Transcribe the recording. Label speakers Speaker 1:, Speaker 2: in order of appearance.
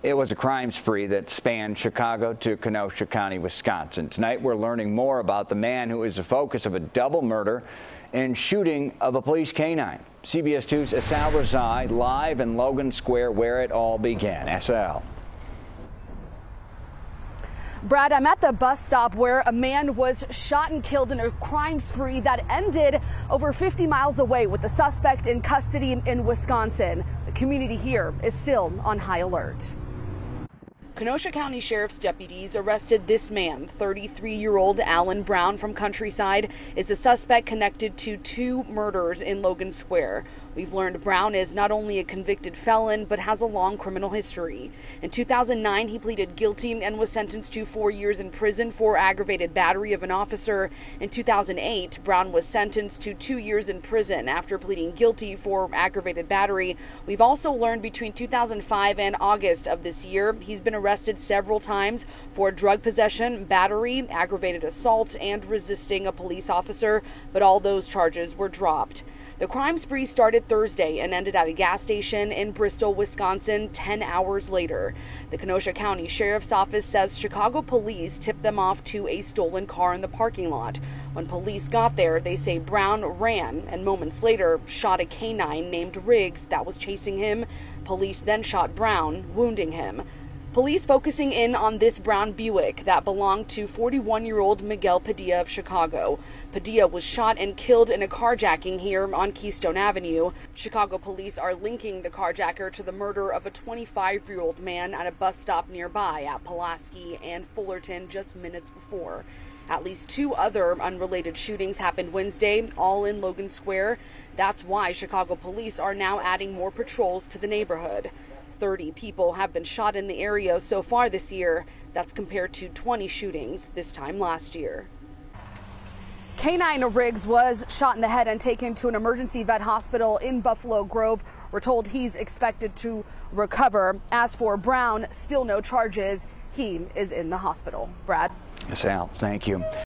Speaker 1: It was a crime spree that spanned Chicago to Kenosha County, Wisconsin. Tonight, we're learning more about the man who is the focus of a double murder and shooting of a police canine. CBS 2's Asal Rezaei live in Logan Square where it all began. Asal.
Speaker 2: Brad, I'm at the bus stop where a man was shot and killed in a crime spree that ended over 50 miles away with the suspect in custody in Wisconsin. The community here is still on high alert. Kenosha County Sheriff's deputies arrested this man, 33 year old Allan Brown from Countryside, is a suspect connected to two murders in Logan Square. We've learned Brown is not only a convicted felon, but has a long criminal history. In 2009, he pleaded guilty and was sentenced to four years in prison for aggravated battery of an officer. In 2008, Brown was sentenced to two years in prison after pleading guilty for aggravated battery. We've also learned between 2005 and August of this year, he's been arrested arrested several times for drug possession, battery, aggravated assault, and resisting a police officer, but all those charges were dropped. The crime spree started Thursday and ended at a gas station in Bristol, Wisconsin, 10 hours later. The Kenosha County Sheriff's Office says Chicago police tipped them off to a stolen car in the parking lot. When police got there, they say Brown ran and moments later shot a canine named Riggs that was chasing him. Police then shot Brown, wounding him. Police focusing in on this brown Buick that belonged to 41 year old Miguel Padilla of Chicago. Padilla was shot and killed in a carjacking here on Keystone Avenue. Chicago police are linking the carjacker to the murder of a 25 year old man at a bus stop nearby at Pulaski and Fullerton just minutes before. At least two other unrelated shootings happened Wednesday, all in Logan Square. That's why Chicago police are now adding more patrols to the neighborhood. 30 people have been shot in the area so far this year. That's compared to 20 shootings this time last year. K9 Riggs was shot in the head and taken to an emergency vet hospital in Buffalo Grove. We're told he's expected to recover. As for Brown, still no charges. He is in the hospital. Brad?
Speaker 1: Sal, thank you.